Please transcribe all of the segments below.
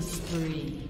Killing spree.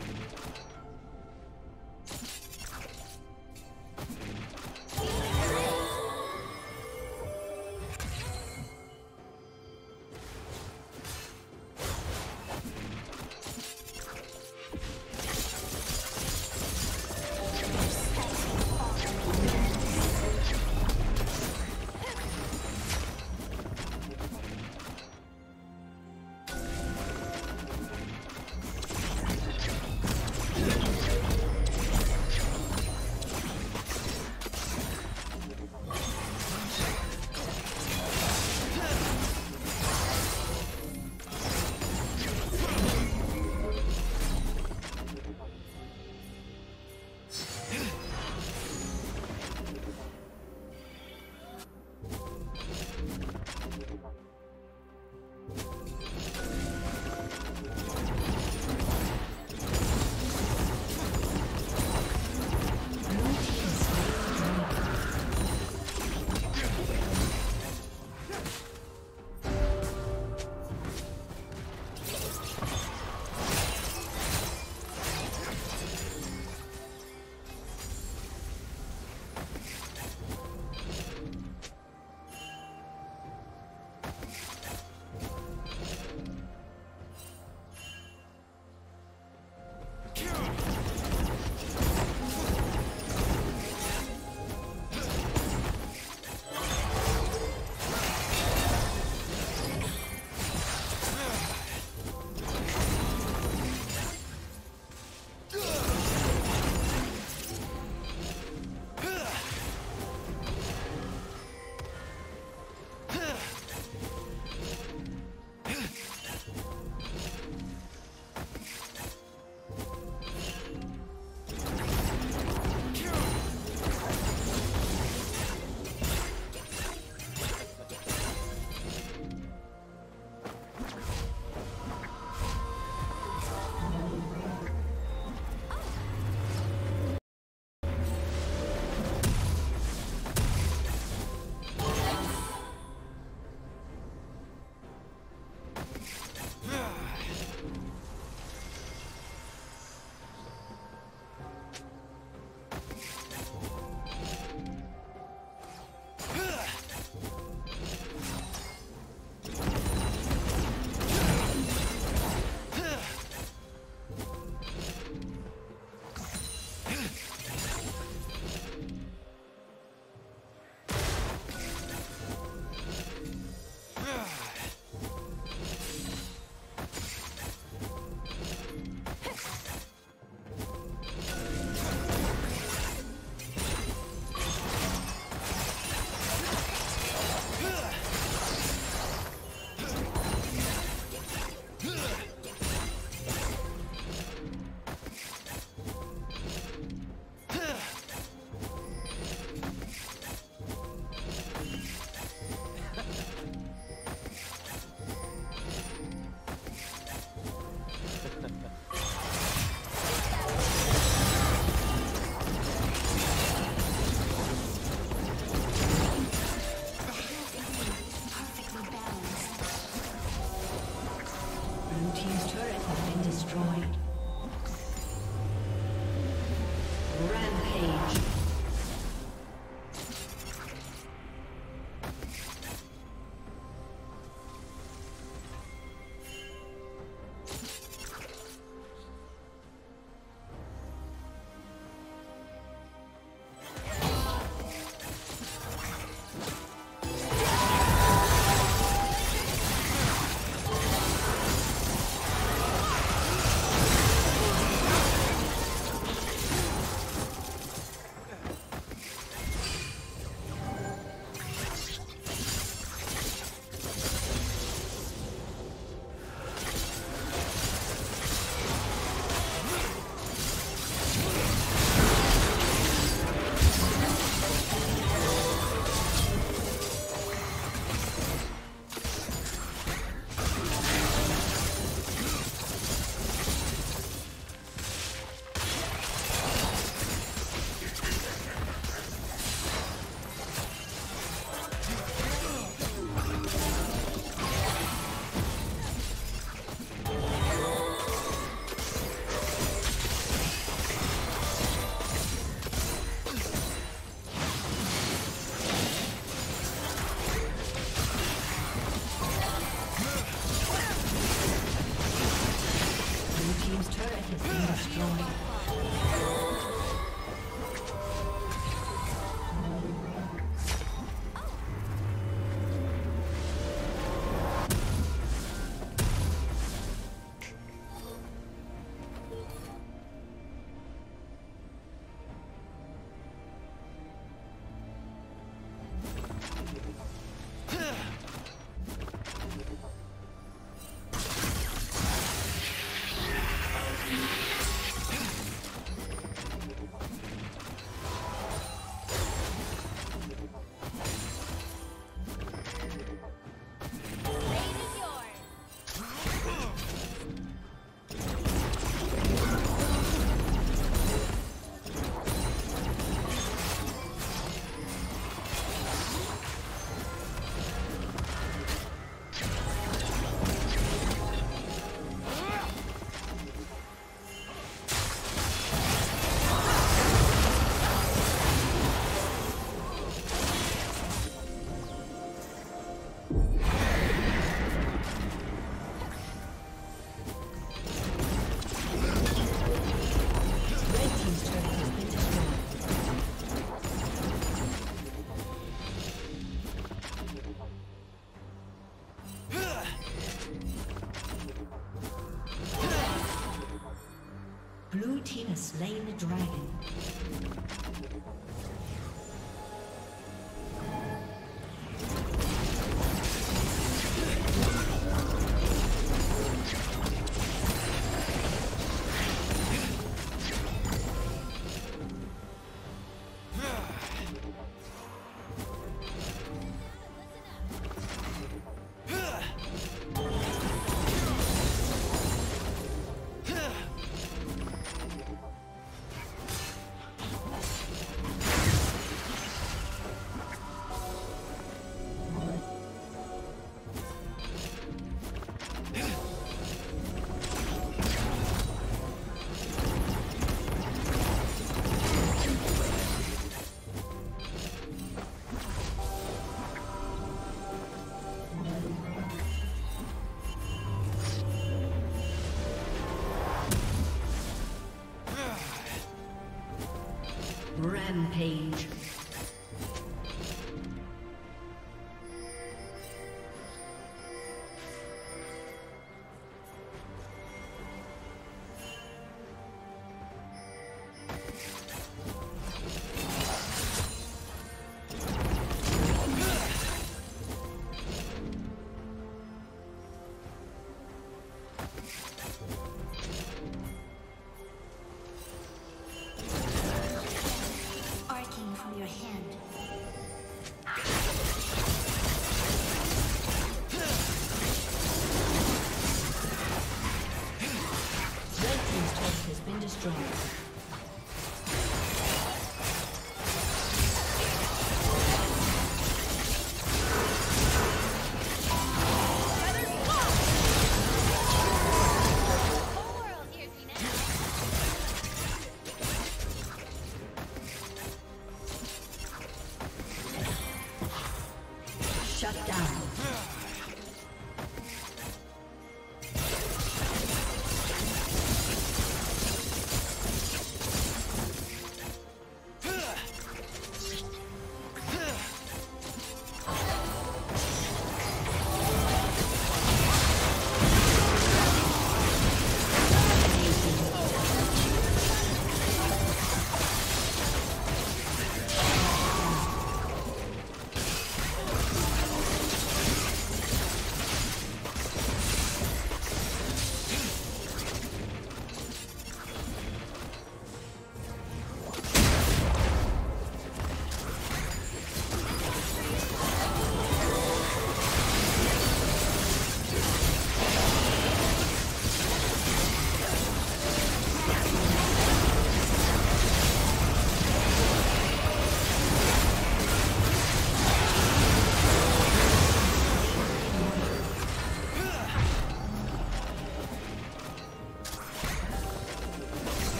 Rampage.